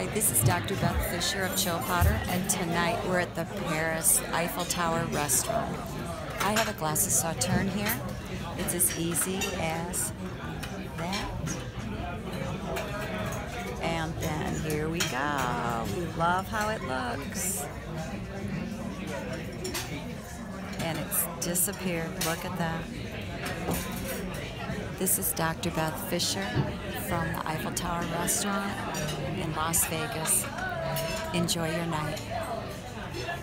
Hi, this is Dr. Beth Fisher of Chill Powder, and tonight we're at the Paris Eiffel Tower restaurant. I have a glass of Sauterne here. It's as easy as that. And then here we go. We love how it looks. And it's disappeared. Look at that. This is Dr. Beth Fisher from the Eiffel Tower restaurant in Las Vegas. Enjoy your night.